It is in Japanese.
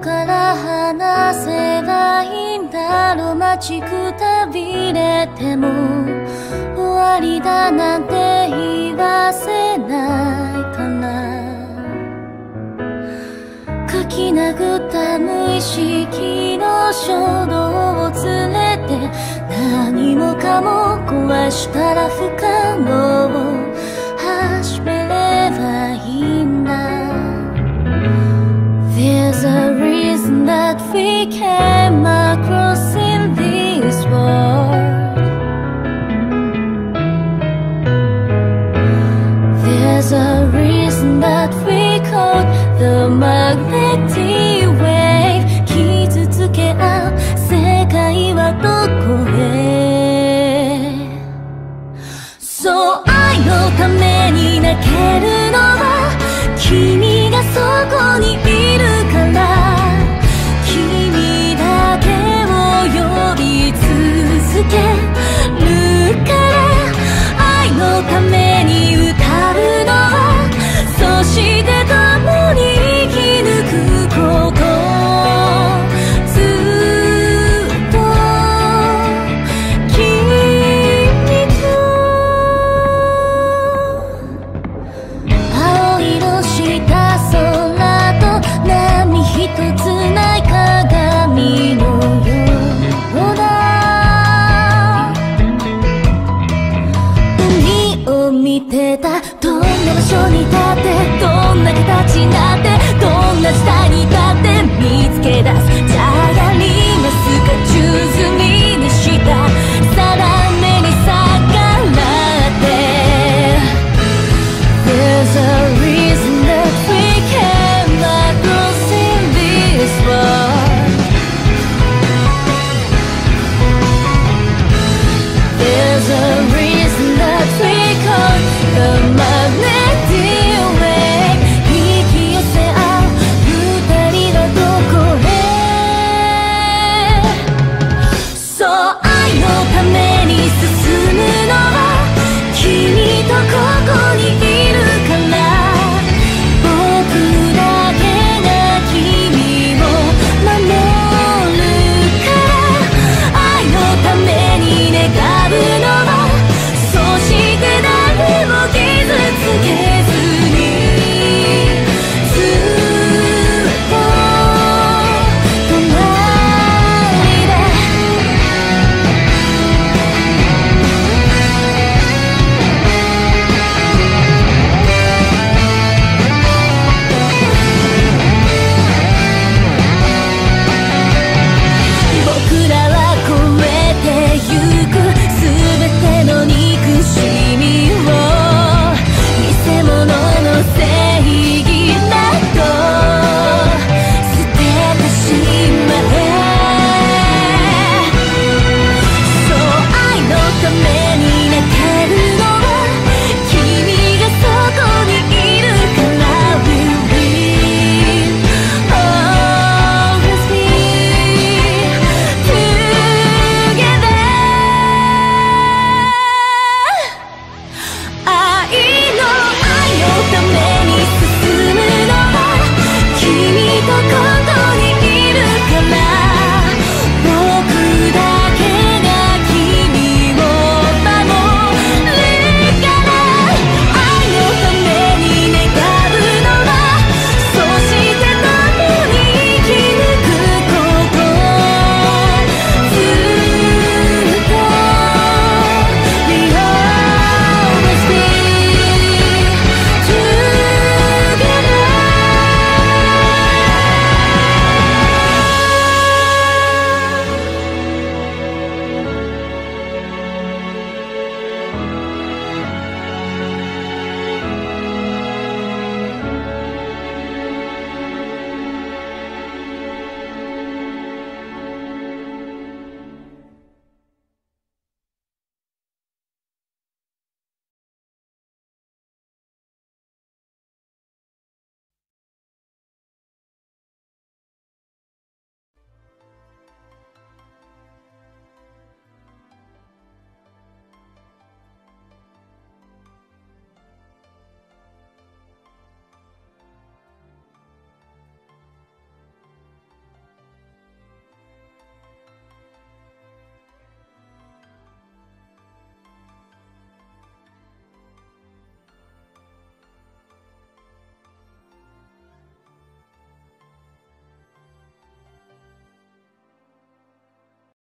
から話せばいんだろう。待ちくたびれても終わりだなんて言わせないかな。書き殴った無意識の衝動を連れて何もかも壊したら不可能 we can. てた。どんな場所にいた